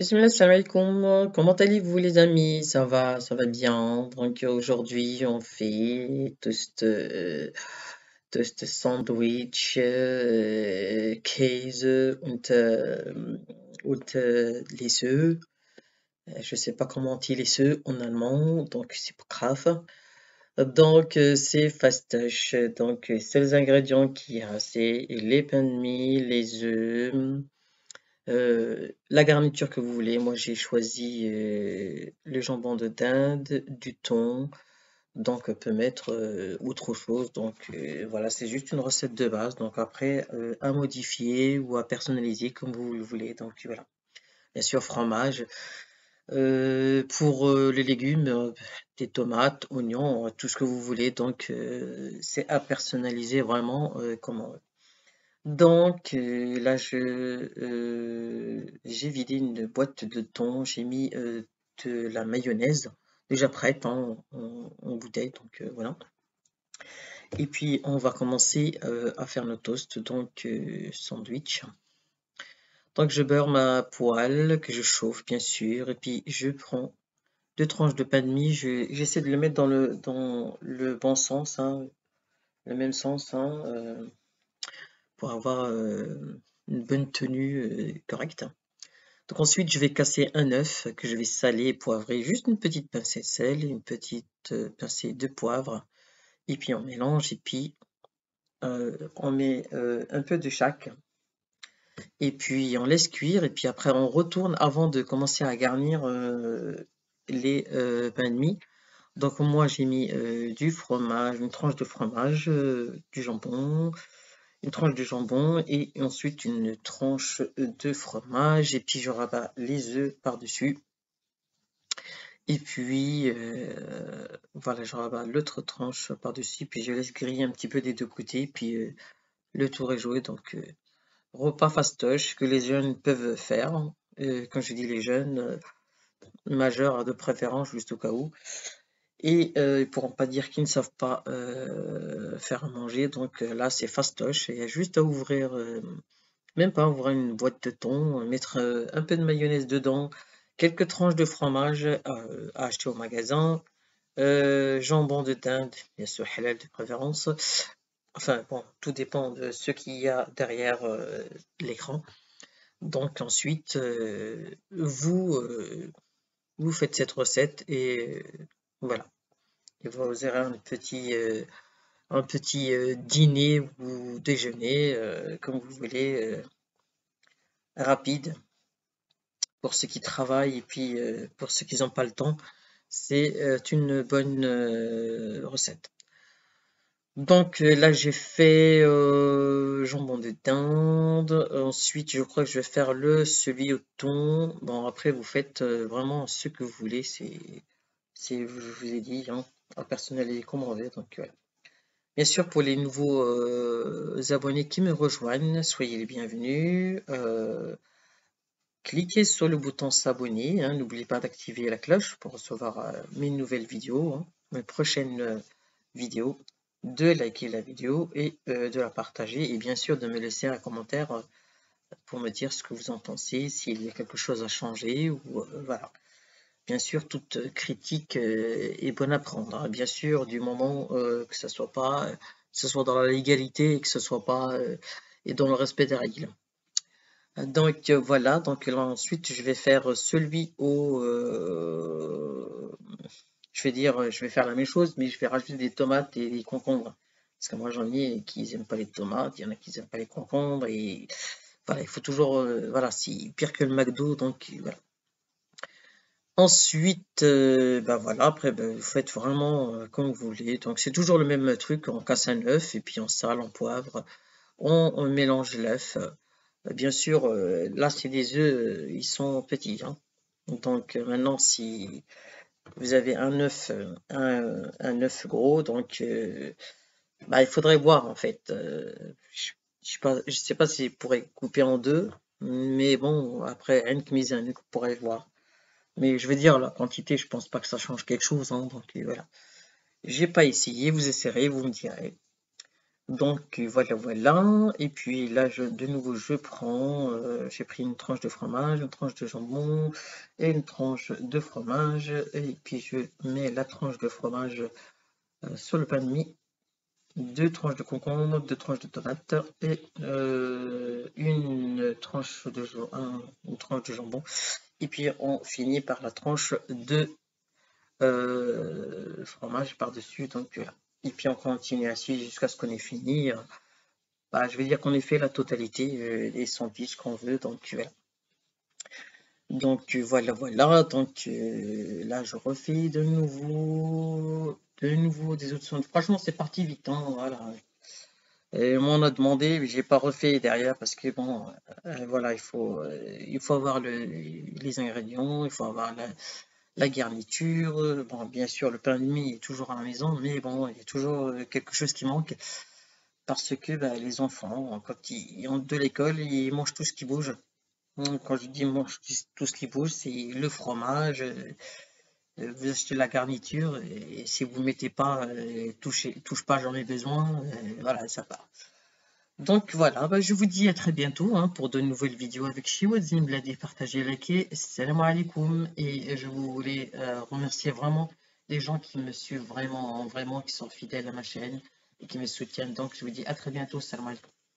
Bismillah, alaikum. Comment allez-vous les amis? Ça va, ça va bien. Donc aujourd'hui on fait toast, euh, sandwich, euh, Käse und, les œufs. Je sais pas comment on dit les œufs en allemand, donc c'est pas grave. Donc euh, c'est fastoche. Donc c'est les ingrédients qu'il y a, c'est les pains de mie, les œufs. Euh, la garniture que vous voulez, moi j'ai choisi euh, le jambon de dinde, du thon, donc on peut mettre euh, autre chose. Donc euh, voilà, c'est juste une recette de base. Donc après, à modifier ou à personnaliser comme vous le voulez. Donc voilà. Bien sûr, fromage. Pour les légumes, des tomates, oignons, tout ce que vous voulez. Donc c'est à personnaliser vraiment comment. Donc euh, là, je euh, j'ai vidé une boîte de thon, j'ai mis euh, de la mayonnaise. Déjà prête hein, en, bouteille, donc voilà. Et puis on va commencer à faire nos toasts, donc sandwich. Donc je beurre ma poêle que je chauffe bien sûr, et puis je prends deux tranches de pain de mie, je- j'essaie de le mettre dans le dans le bon sens, hein, le même sens, hein, pour avoir euh, une bonne tenue euh, correcte. Donc ensuite, je vais casser un œuf que je vais saler et poivrer, juste une petite pincée de sel, une petite euh, pincée de poivre, et puis on mélange, et puis on met un peu de chaque, et puis on laisse cuire, et puis après on retourne avant de commencer à garnir les pains de mie. Donc moi j'ai mis du fromage, une tranche de fromage, du jambon, une tranche de jambon et ensuite une tranche de fromage et puis je rabats les œufs par-dessus. Et puis euh, voilà, je rabats l'autre tranche par-dessus puis je laisse griller un petit peu des deux côtés puis euh, le tour est joué. Donc euh, repas fastoche que les jeunes peuvent faire. Quand je dis les jeunes, majeurs de préférence juste au cas où. Et euh, ils pourront pas dire qu'ils ne savent pas euh, faire manger. Donc euh, là, c'est fastoche. Il y a juste à ouvrir, même pas ouvrir une boîte de thon, mettre un peu de mayonnaise dedans, quelques tranches de fromage à acheter au magasin, jambon de dinde, bien sûr halal de préférence. Enfin bon, tout dépend de ce qu'il y a derrière l'écran. Donc ensuite, vous, vous faites cette recette et voilà. Et vous aurez un petit, euh, un petit euh, dîner ou déjeuner, euh, comme vous voulez, rapide pour ceux qui travaillent et puis pour ceux qui n'ont pas le temps. C'est une bonne recette. Donc là j'ai fait jambon de dinde. Ensuite je crois que je vais faire le celui au thon. Bon après vous faites vraiment ce que vous voulez. C'est, c'est, je vous ai dit, hein, à personnaliser comme on veut. Donc voilà. Bien sûr, pour les nouveaux euh, abonnés qui me rejoignent, soyez les bienvenus. Euh, cliquez sur le bouton s'abonner. hein, N'oubliez pas d'activer la cloche pour recevoir euh, mes nouvelles vidéos, hein, mes prochaines vidéos, de liker la vidéo et de la partager et bien sûr de me laisser un commentaire pour me dire ce que vous en pensez, s'il y a quelque chose à changer ou voilà. Bien sûr, toute critique euh, est bonne à prendre. hein. Bien sûr, du moment euh, que ça soit pas, que ce soit dans la légalité et que ce soit pas euh, et dans le respect des règles. Donc euh, voilà. Donc là ensuite, je vais faire celui au, euh, je vais dire, je vais faire la même chose, mais je vais rajouter des tomates et des concombres. Parce que moi j'en ai qui n'aiment pas les tomates, il y en a qui n'aiment pas les concombres et voilà, il faut toujours, euh, voilà, c'est pire que le McDo, donc voilà. Ensuite, euh, bah voilà, après, bah, vous faites vraiment euh, comme vous voulez. Donc, c'est toujours le même truc. On casse un œuf et puis on sale, on poivre. On, mélange l'œuf. Euh, bien sûr, euh, là, c'est des œufs, euh, ils sont petits. hein. Donc, euh, maintenant, si vous avez un œuf, euh, un, un œuf gros, donc, euh, bah, il faudrait voir en fait. Euh, je, je sais pas, je si vous pourrez couper en deux, mais bon, après, que mise un, pourrez voir. Mais je veux dire, la quantité, je pense pas que ça change quelque chose, hein, donc euh, voilà. J'ai pas essayé, vous essayerez, vous me direz. Donc voilà, voilà. Et puis là, de nouveau, je prends, euh, j'ai pris une tranche de fromage, une tranche de jambon et une tranche de fromage. Et puis je mets la tranche de fromage euh, sur le pain de mie. Deux tranches de concombre, deux tranches de tomates et euh, une tranche de jambon. Et puis on finit par la tranche de fromage par-dessus. Donc voilà. Et puis on continue ainsi jusqu'à ce qu'on ait fini. Euh, bah, je vais dire qu'on ait fait la totalité euh, des sandwichs qu'on veut. Donc voilà. Donc voilà, voilà. Donc euh, là, je refais de nouveau, de nouveau des autres sandwichs. Franchement, c'est parti vite. Hein. Et on a demandé, j'ai pas refait derrière parce que bon, voilà, il faut, il faut avoir les ingrédients, il faut avoir la, garniture, euh, bon, bien sûr, le pain de mie est toujours à la maison, mais bon, il y a toujours euh, quelque chose qui manque parce que bah, les enfants, quand ils ont de l'école, ils mangent tout ce qui bouge. Quand je dis mangent tout ce qui bouge, c'est le fromage, euh, vous achetez la garniture et si vous ne mettez pas, touchez, touche pas, j'en ai besoin, voilà, ça part. Donc voilà, bah, je vous dis à très bientôt hein, pour de nouvelles vidéos avec Shiwazim, Bladi, partagez, likez, salam alaikum et je voulais euh, remercier vraiment les gens qui me suivent vraiment, vraiment, qui sont fidèles à ma chaîne et qui me soutiennent. Donc je vous dis à très bientôt, salam alaikum.